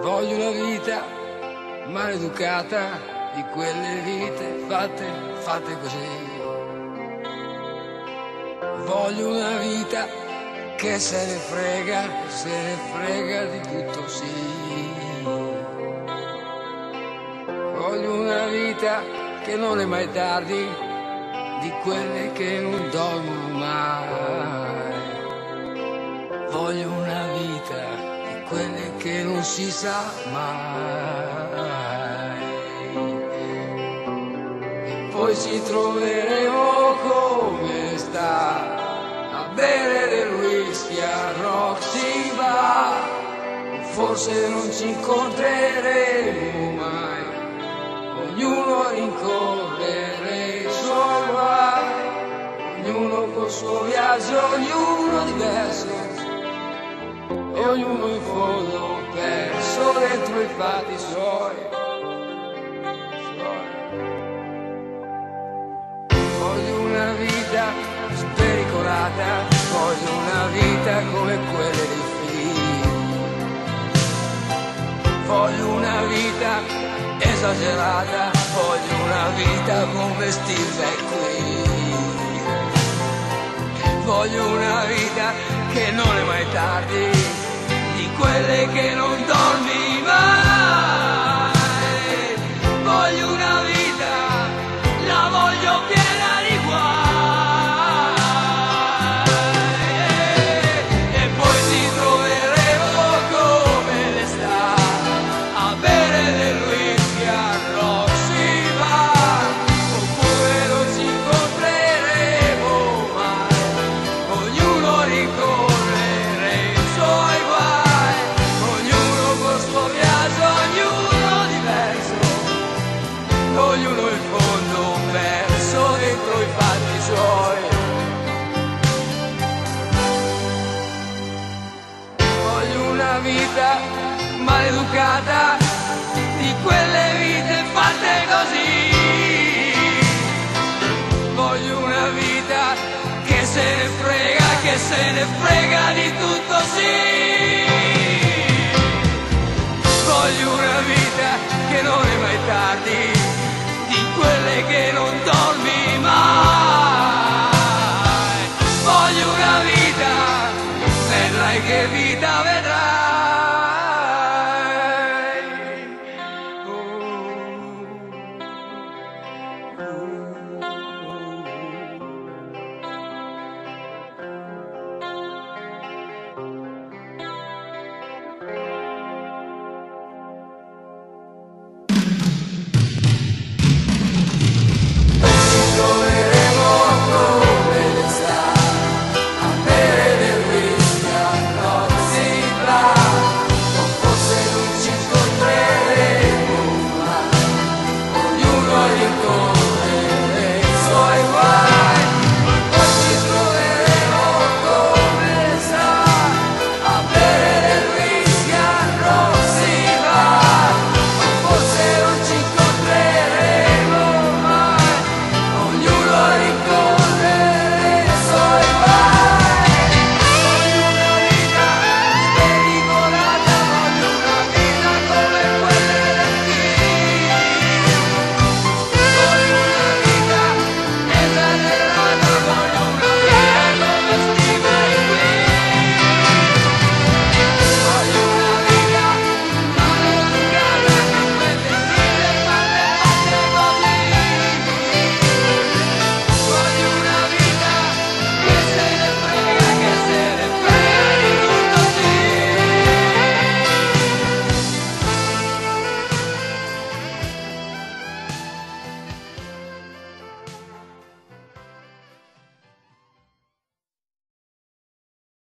Voglio una vita maleducata di quelle vite fatte, fatte così. Voglio una vita che se ne frega, se ne frega di tutto sì. Voglio una vita che non è mai tardi, di quelle che non dormono mai. Non si sa mai. E poi ci troveremo come sta a bere del whisky a Roxy Bar. Forse non ci incontreremo mai, ognuno rincorrere i suoi guai, ognuno col suo viaggio, ognuno diverso ognuno in fondo perso dentro i fatti suoi. Voglio una vita spericolata, voglio una vita come quelle dei film. Voglio una vita esagerata, voglio una vita come Steve McQueen. Voglio una vita che non è mai tardi, di quelle che una vita maleducata di quelle vite fatte così. Voglio una vita che se ne frega, che se ne frega di tutto sì. Voglio una vita che non è mai tardi, di quelle che non dormi mai. Voglio una vita, vedrai che vita